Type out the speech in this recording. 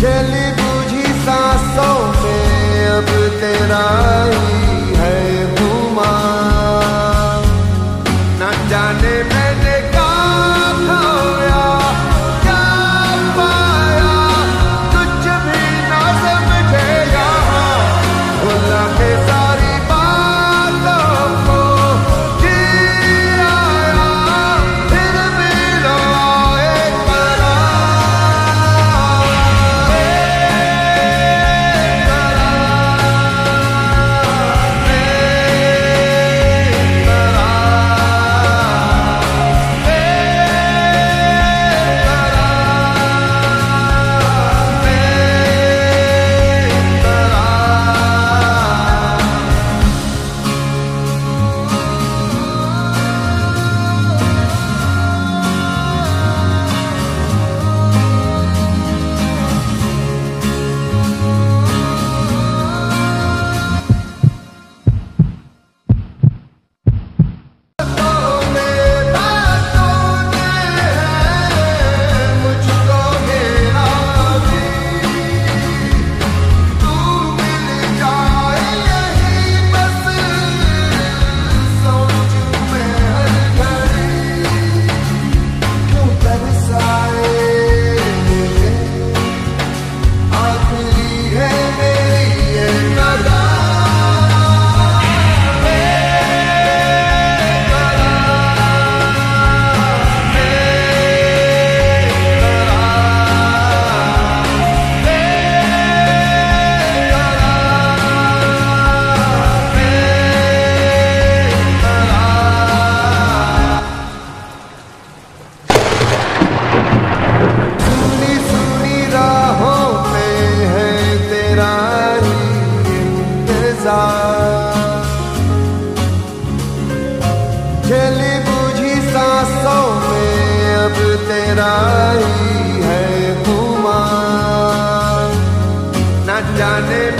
जली बुझी सांसों में अब तेरा ही name.